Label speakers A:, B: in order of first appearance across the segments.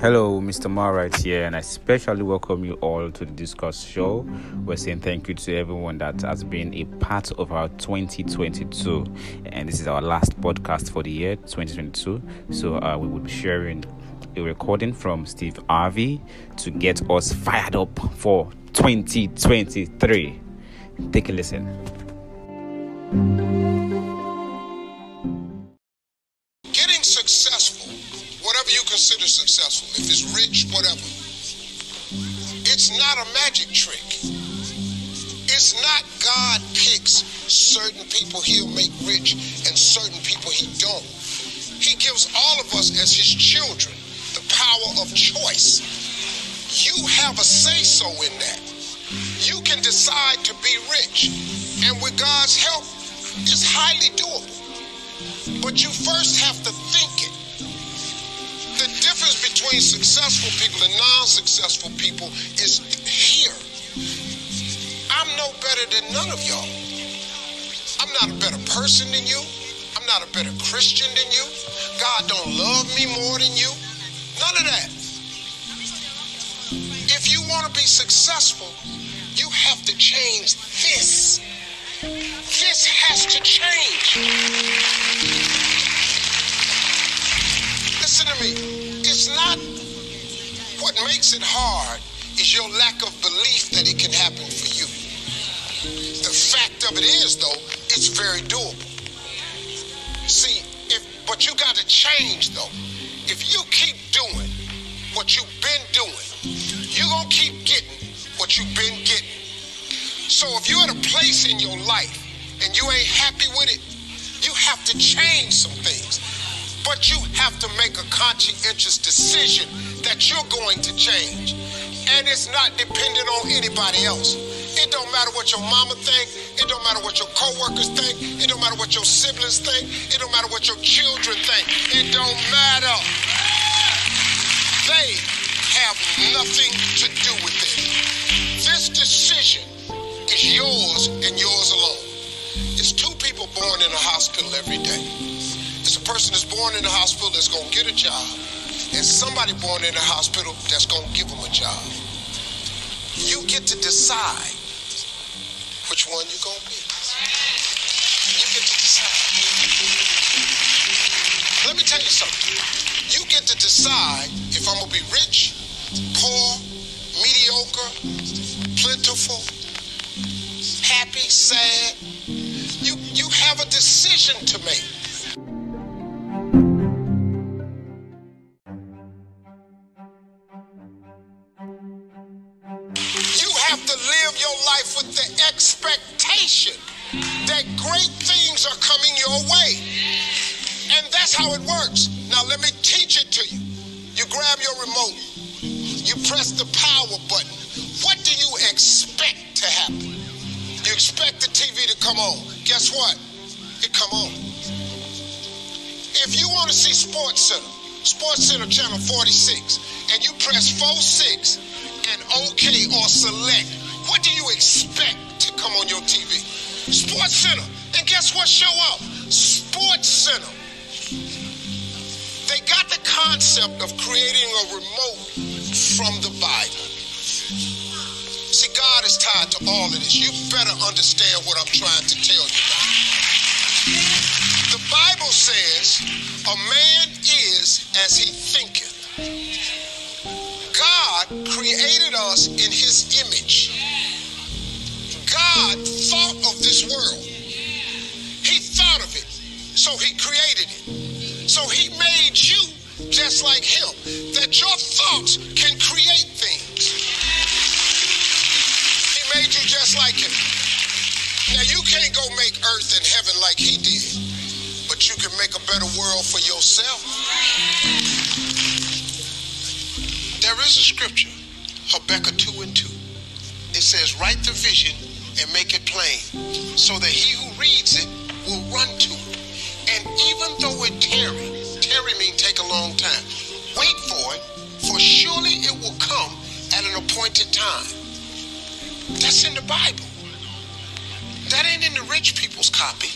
A: Hello, Mr. Ma right here, and I especially welcome you all to the Discuss Show. We're saying thank you to everyone that has been a part of our 2022, and this is our last podcast for the year 2022. So uh, we will be sharing a recording from Steve Harvey to get us fired up for 2023. Take a listen.
B: If it's rich, whatever, it's not a magic trick. It's not God picks certain people he'll make rich and certain people he don't. He gives all of us as his children the power of choice. You have a say so in that. You can decide to be rich, and with God's help, it's highly doable. But you first have to think between successful people and non successful people is here. I'm no better than none of y'all. I'm not a better person than you. I'm not a better Christian than you. God don't love me more than you. None of that. If you want to be successful, you have to change this. This has to change. Listen to me. What makes it hard is your lack of belief that it can happen for you. The fact of it is, though, it's very doable. See, if but you got to change though. If you keep doing what you've been doing, you're gonna keep getting what you've been getting. So if you're at a place in your life and you ain't happy with it, you have to change some things. But you have to make a conscientious decision that you're going to change. And it's not dependent on anybody else. It don't matter what your mama think. It don't matter what your coworkers think. It don't matter what your siblings think. It don't matter what your children think. It don't matter. They have nothing to do with it. This decision is yours and yours alone. It's two people born in a hospital every day. It's a person that's born in a hospital that's going to get a job, and somebody born in a hospital that's going to give them a job. You get to decide which one you're going to be. You get to decide. Let me tell you something. You get to decide if I'm going to be rich, poor, mediocre, plentiful, happy, sad. You, you have a decision to make. To live your life with the expectation that great things are coming your way. And that's how it works. Now, let me teach it to you. You grab your remote, you press the power button. What do you expect to happen? You expect the TV to come on. Guess what? It come on. If you want to see SportsCenter, Sports Center channel 46, and you press 46 and OK or select, what do you expect to come on your TV? SportsCenter. And guess what show up? SportsCenter. They got the concept of creating a remote from the Bible. See, God is tied to all of this. You better understand what I'm trying to tell you. The Bible says, a man is as he thinketh. God created us in his image. God thought of this world. He thought of it. So he created it. So he made you just like him. That your thoughts can create things. He made you just like him. Now you can't go make earth and heaven like he did. But you can make a better world for yourself. There is a scripture, Habakkuk 2 and 2. It says, Write the vision and make it plain, so that he who reads it will run to it. And even though it tarry, tarry means take a long time, wait for it, for surely it will come at an appointed time. That's in the Bible. That ain't in the rich people's copy.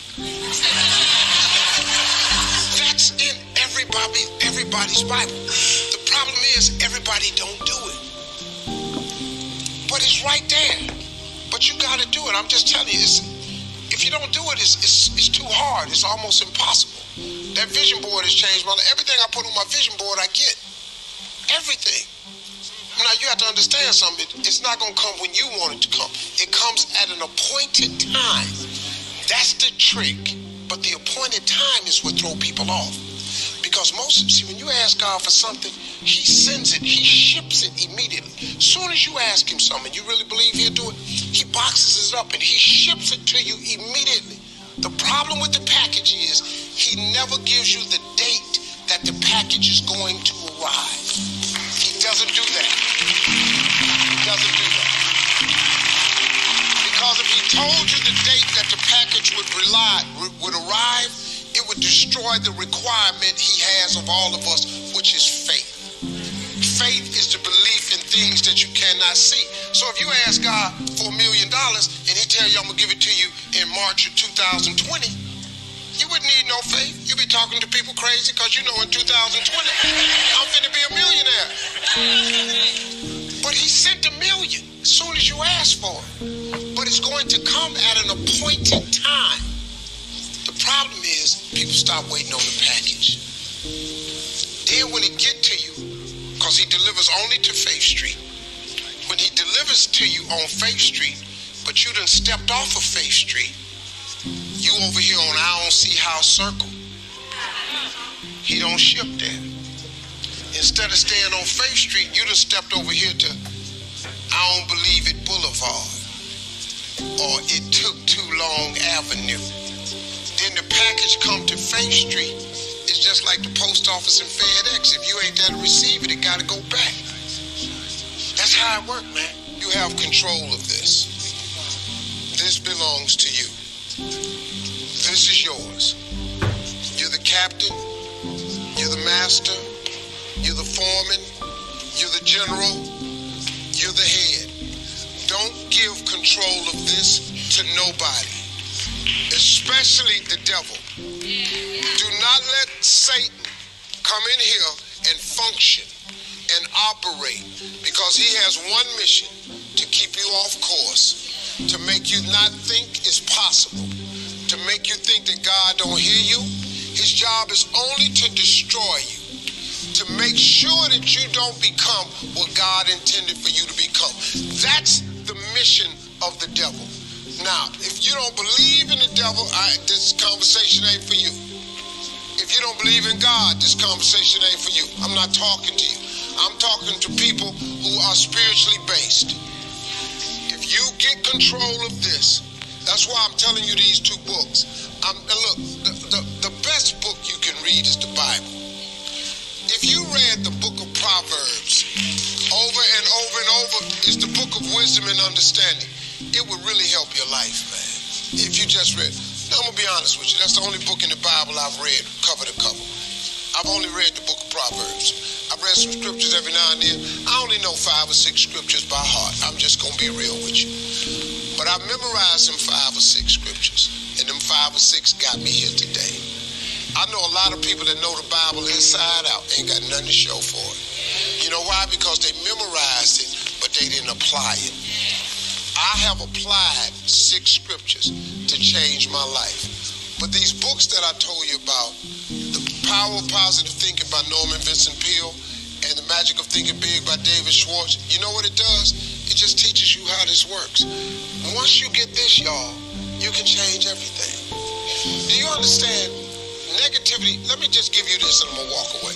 B: That's in everybody, everybody's Bible. The problem is, everybody don't do it. But it's right there. But you got to do it. I'm just telling you, if you don't do it, it's, it's, it's too hard. It's almost impossible. That vision board has changed life. Everything I put on my vision board, I get. Everything. Now you have to understand something. It's not going to come when you want it to come. It comes at an appointed time. That's the trick. But the appointed time is what throw people off. Because most, see, when you ask God for something, He sends it, He ships it immediately. As soon as you ask Him something, you really believe He'll do it, He boxes it up and He ships it to you immediately. The problem with the package is He never gives you the date that the package is going to arrive. He doesn't do that. He doesn't do that. Because if He told you the date that the package would, rely, would arrive, would destroy the requirement he has of all of us, which is faith. Faith is the belief in things that you cannot see. So if you ask God for a million dollars and he tell you I'm gonna give it to you in March of 2020, you wouldn't need no faith. You'd be talking to people crazy because you know in 2020 I'm finna be a millionaire. But he sent a million as soon as you asked for it. But it's going to come at an appointed time. Problem is people stop waiting on the package. Then when it get to you, because he delivers only to Faith Street, when he delivers to you on Faith Street, but you done stepped off of Faith Street, you over here on I don't see how circle. He don't ship there. Instead of staying on Faith Street, you done stepped over here to I don't believe it Boulevard. Or it took too long Avenue then the package come to Faith Street. It's just like the post office and FedEx. If you ain't there to receive it, it got to go back. That's how it works, man. You have control of this. This belongs to you. This is yours. You're the captain. You're the master. You're the foreman. You're the general. You're the head. Don't give control of this to nobody especially the devil. Do not let Satan come in here and function and operate because he has one mission to keep you off course, to make you not think it's possible, to make you think that God don't hear you. His job is only to destroy you, to make sure that you don't become what God intended for you to become. That's the mission of the devil. Now, if you don't believe in the devil, I, this conversation ain't for you. If you don't believe in God, this conversation ain't for you. I'm not talking to you. I'm talking to people who are spiritually based. If you get control of this, that's why I'm telling you these two books. I'm, look, the, the, the best book you can read is the Bible. If you read the book of Proverbs over and over and over, it's the book of wisdom and understanding it would really help your life, man. If you just read. Now, I'm gonna be honest with you. That's the only book in the Bible I've read cover to cover. I've only read the book of Proverbs. I've read some scriptures every now and then. I only know five or six scriptures by heart. I'm just gonna be real with you. But I've memorized them five or six scriptures, and them five or six got me here today. I know a lot of people that know the Bible inside out ain't got nothing to show for it. You know why? Because they memorized it, but they didn't apply it. I have applied six scriptures to change my life. But these books that I told you about, The Power of Positive Thinking by Norman Vincent Peale and The Magic of Thinking Big by David Schwartz, you know what it does? It just teaches you how this works. Once you get this, y'all, you can change everything. Do you understand? Negativity, let me just give you this and I'm gonna walk away.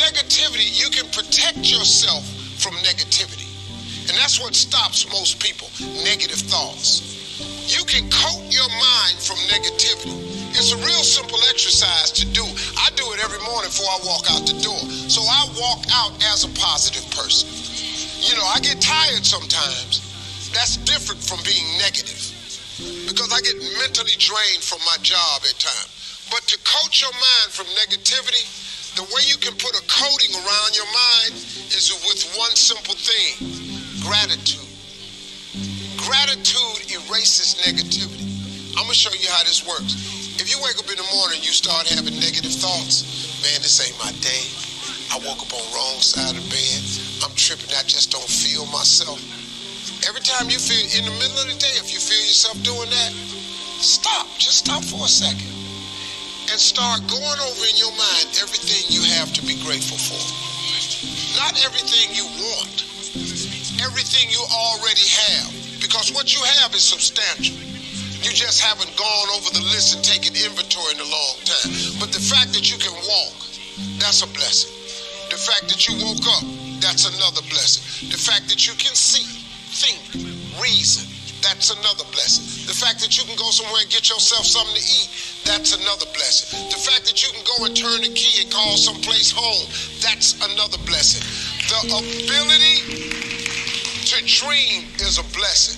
B: Negativity, you can protect yourself from negativity. And that's what stops most people negative thoughts. You can coat your mind from negativity. It's a real simple exercise to do. I do it every morning before I walk out the door. So I walk out as a positive person. You know, I get tired sometimes. That's different from being negative because I get mentally drained from my job at times. But to coat your mind from negativity, the way you can put a coating around your mind is with one simple thing gratitude. Gratitude erases negativity. I'm going to show you how this works. If you wake up in the morning, you start having negative thoughts, man, this ain't my day. I woke up on wrong side of bed. I'm tripping. I just don't feel myself. Every time you feel in the middle of the day, if you feel yourself doing that, stop. Just stop for a second and start going over in your mind everything you have to be grateful for. Not everything you want, everything you already have. Because what you have is substantial. You just haven't gone over the list and taken inventory in a long time. But the fact that you can walk, that's a blessing. The fact that you woke up, that's another blessing. The fact that you can see, think, reason, that's another blessing. The fact that you can go somewhere and get yourself something to eat, that's another blessing. The fact that you can go and turn the key and call someplace home, that's another blessing. The ability to dream is a blessing.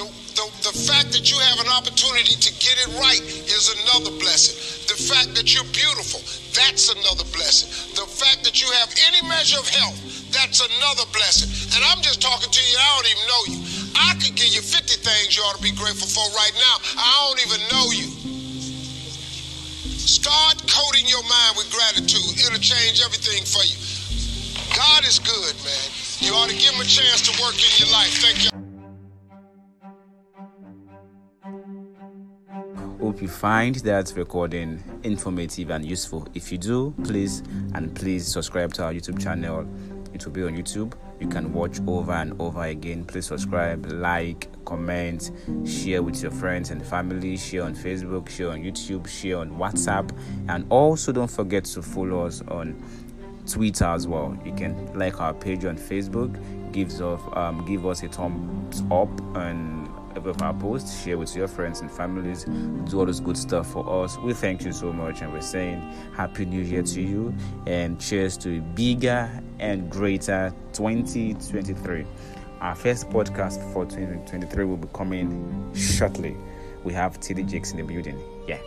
B: The, the, the fact that you have an opportunity to get it right is another blessing. The fact that you're beautiful, that's another blessing. The fact that you have any measure of health, that's another blessing. And I'm just talking to you, I don't even know you. I could give you 50 things you ought to be grateful for right now. I don't even know you. Start coating your mind with gratitude. It'll change everything for you. God is good, man. You ought to give him a chance to work in your life. Thank you.
A: Hope you find that recording informative and useful. If you do, please and please subscribe to our YouTube channel. It will be on YouTube. You can watch over and over again. Please subscribe, like, comment, share with your friends and family, share on Facebook, share on YouTube, share on WhatsApp, and also don't forget to follow us on Twitter as well. You can like our page on Facebook, gives off um, give us a thumbs up and every of our posts, share with your friends and families, do all this good stuff for us. We thank you so much and we're saying Happy New Year to you and cheers to a bigger and greater 2023. Our first podcast for 2023 will be coming shortly. We have TD Jakes in the building. Yeah.